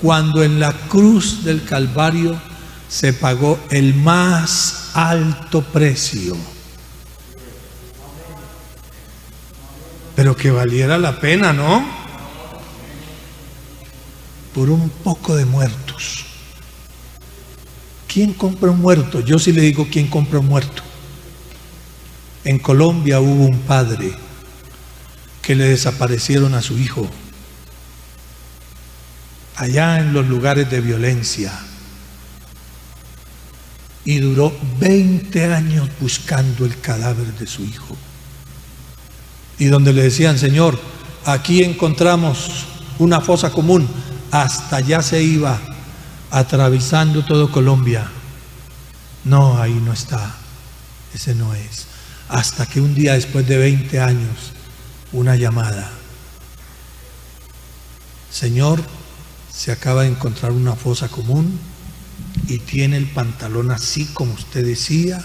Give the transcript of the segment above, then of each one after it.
cuando en la cruz del Calvario se pagó el más alto precio. Pero que valiera la pena, ¿no? Por un poco de muertos. ¿Quién compra un muerto? Yo sí le digo quién compra un muerto. En Colombia hubo un padre que le desaparecieron a su hijo allá en los lugares de violencia y duró 20 años buscando el cadáver de su hijo. Y donde le decían, Señor, aquí encontramos una fosa común, hasta allá se iba, atravesando todo Colombia. No, ahí no está, ese no es. Hasta que un día después de 20 años, una llamada. Señor, se acaba de encontrar una fosa común y tiene el pantalón así como usted decía,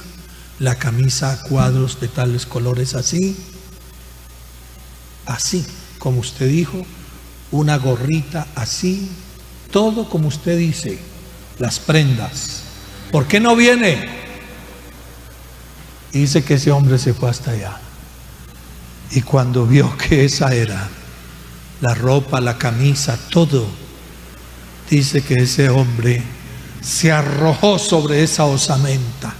la camisa a cuadros de tales colores así, así como usted dijo, una gorrita así, todo como usted dice, las prendas. ¿Por qué no viene? Dice que ese hombre se fue hasta allá. Y cuando vio que esa era, la ropa, la camisa, todo, dice que ese hombre se arrojó sobre esa osamenta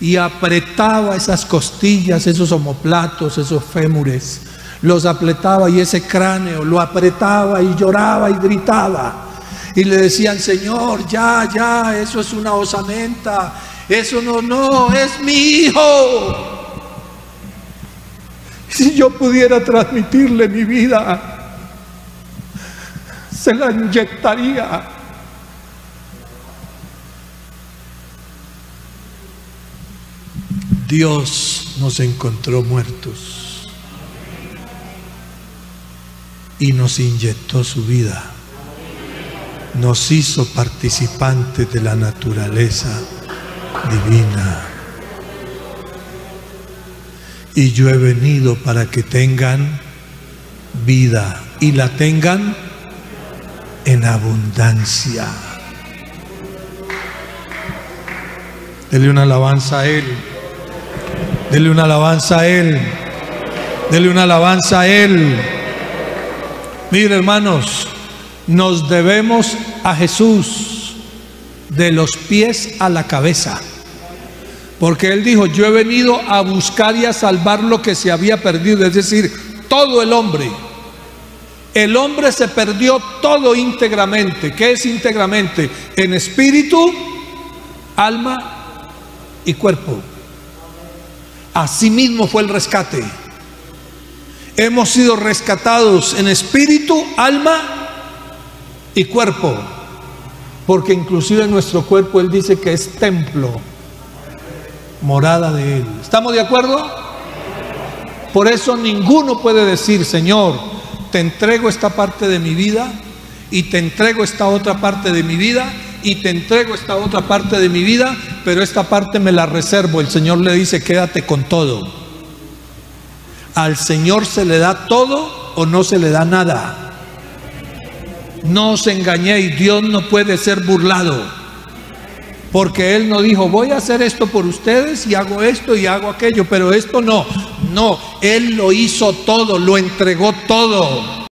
y apretaba esas costillas, esos omoplatos, esos fémures, los apretaba y ese cráneo lo apretaba y lloraba y gritaba. Y le decían, Señor, ya, ya, eso es una osamenta, eso no, no, es mi hijo. Si yo pudiera transmitirle mi vida, se la inyectaría Dios nos encontró muertos y nos inyectó su vida. Nos hizo participantes de la naturaleza divina. Y yo he venido para que tengan vida y la tengan en abundancia. Dele una alabanza a Él. Dele una alabanza a Él. Dele una alabanza a Él. Mire, hermanos, nos debemos a Jesús de los pies a la cabeza. Porque Él dijo, yo he venido a buscar y a salvar lo que se había perdido, es decir, todo el hombre. El hombre se perdió todo íntegramente. ¿Qué es íntegramente? En espíritu, alma y cuerpo. Asimismo fue el rescate. Hemos sido rescatados en espíritu, alma y cuerpo. Porque inclusive nuestro cuerpo Él dice que es templo, morada de Él. ¿Estamos de acuerdo? Por eso ninguno puede decir, Señor, te entrego esta parte de mi vida y te entrego esta otra parte de mi vida y te entrego esta otra parte de mi vida, pero esta parte me la reservo. El Señor le dice, quédate con todo. Al Señor se le da todo o no se le da nada. No os engañéis, Dios no puede ser burlado. Porque Él no dijo, voy a hacer esto por ustedes y hago esto y hago aquello, pero esto no. No, Él lo hizo todo, lo entregó todo.